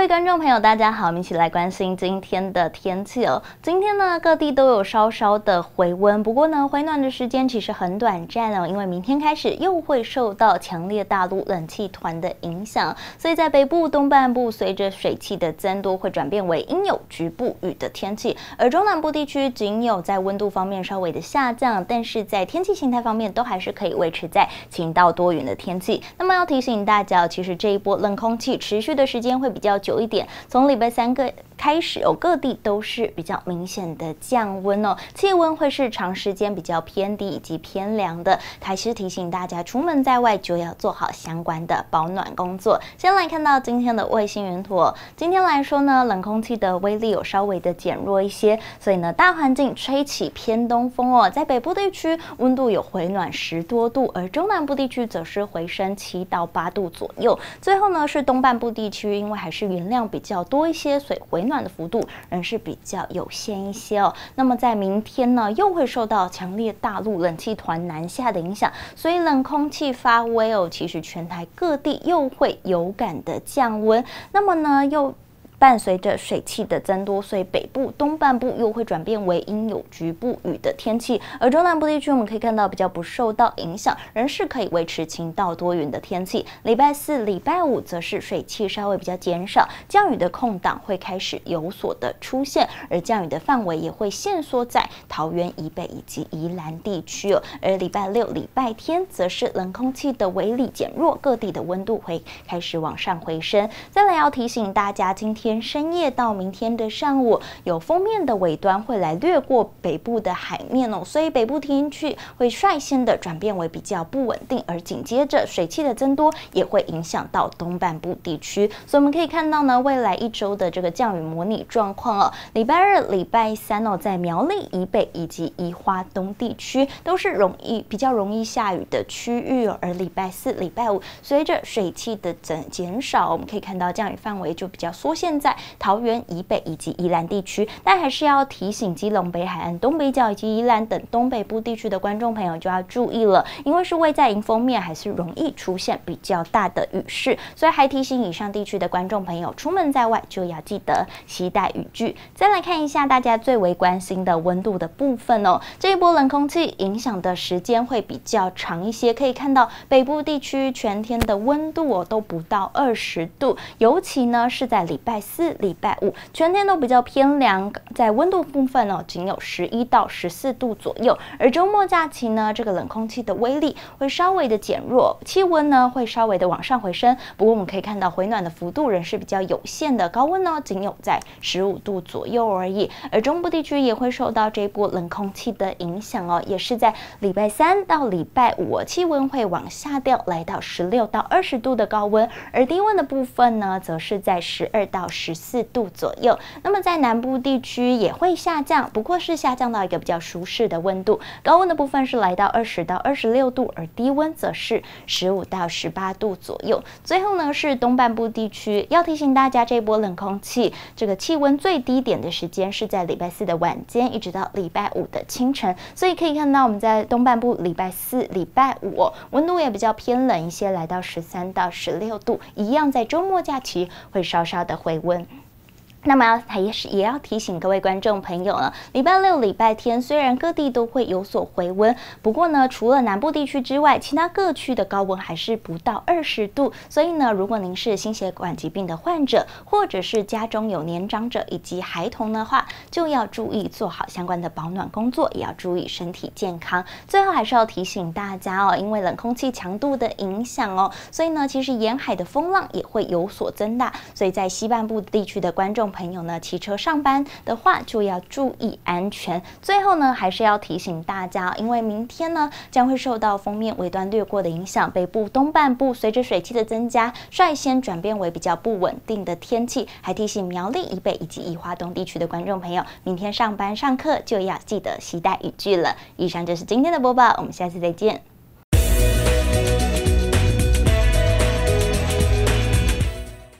各位观众朋友，大家好，我们一起来关心今天的天气哦。今天呢，各地都有稍稍的回温，不过呢，回暖的时间其实很短暂哦，因为明天开始又会受到强烈大陆冷气团的影响，所以在北部东半部，随着水汽的增多，会转变为阴有局部雨的天气，而中南部地区仅有在温度方面稍微的下降，但是在天气形态方面都还是可以维持在晴到多云的天气。那么要提醒大家，其实这一波冷空气持续的时间会比较。久久一点，从礼拜三个。开始哦，各地都是比较明显的降温哦，气温会是长时间比较偏低以及偏凉的，还是提醒大家出门在外就要做好相关的保暖工作。先来看到今天的卫星云图，今天来说呢，冷空气的威力有稍微的减弱一些，所以呢，大环境吹起偏东风哦，在北部地区温度有回暖十多度，而中南部地区则是回升七到八度左右。最后呢，是东半部地区，因为还是云量比较多一些，所以回。暖的幅度仍是比较有限一些哦。那么在明天呢，又会受到强烈大陆冷气团南下的影响，所以冷空气发威哦。其实全台各地又会有感的降温。那么呢，又。伴随着水汽的增多，所以北部东半部又会转变为阴有局部雨的天气，而中南部地区我们可以看到比较不受到影响，仍是可以维持晴到多云的天气。礼拜四、礼拜五则是水汽稍微比较减少，降雨的空档会开始有所的出现，而降雨的范围也会限缩在桃园以北以及宜兰地区哦。而礼拜六、礼拜天则是冷空气的威力减弱，各地的温度会开始往上回升。再来要提醒大家，今天。深夜到明天的上午，有封面的尾端会来掠过北部的海面哦，所以北部天气会率先的转变为比较不稳定，而紧接着水汽的增多也会影响到东半部地区，所以我们可以看到呢，未来一周的这个降雨模拟状况哦，礼拜二、礼拜三哦，在苗栗以北以及宜花东地区都是容易比较容易下雨的区域哦，而礼拜四、礼拜五随着水汽的减减少，我们可以看到降雨范围就比较缩限。在桃园以北以及宜兰地区，但还是要提醒基隆北海岸东北角以及宜兰等东北部地区的观众朋友就要注意了，因为是位在迎风面，还是容易出现比较大的雨势，所以还提醒以上地区的观众朋友，出门在外就要记得携带雨具。再来看一下大家最为关心的温度的部分哦，这一波冷空气影响的时间会比较长一些，可以看到北部地区全天的温度哦都不到二十度，尤其呢是在礼拜。四礼拜五全天都比较偏凉，在温度部分呢，仅有十一到十四度左右。而周末假期呢，这个冷空气的威力会稍微的减弱，气温呢会稍微的往上回升。不过我们可以看到回暖的幅度仍是比较有限的，高温呢仅有在十五度左右而已。而中部地区也会受到这波冷空气的影响哦，也是在礼拜三到礼拜五，气温会往下掉，来到十六到二十度的高温。而低温的部分呢，则是在十二到。十四度左右，那么在南部地区也会下降，不过是下降到一个比较舒适的温度。高温的部分是来到二十到二十六度，而低温则是十五到十八度左右。最后呢是东半部地区，要提醒大家，这波冷空气这个气温最低点的时间是在礼拜四的晚间，一直到礼拜五的清晨。所以可以看到，我们在东半部礼拜四、礼拜五温度也比较偏冷一些，来到十三到十六度，一样在周末假期会稍稍的回温。问。那么要也是也要提醒各位观众朋友了，礼拜六、礼拜天虽然各地都会有所回温，不过呢，除了南部地区之外，其他各区的高温还是不到二十度。所以呢，如果您是心血管疾病的患者，或者是家中有年长者以及孩童的话，就要注意做好相关的保暖工作，也要注意身体健康。最后还是要提醒大家哦，因为冷空气强度的影响哦，所以呢，其实沿海的风浪也会有所增大。所以在西半部地区的观众朋友呢，骑车上班的话就要注意安全。最后呢，还是要提醒大家，因为明天呢将会受到封面尾端掠过的影响，北部东半部随着水汽的增加，率先转变为比较不稳定的天气。还提醒苗栗以北以及宜花东地区的观众朋友，明天上班上课就要记得携带雨具了。以上就是今天的播报，我们下次再见。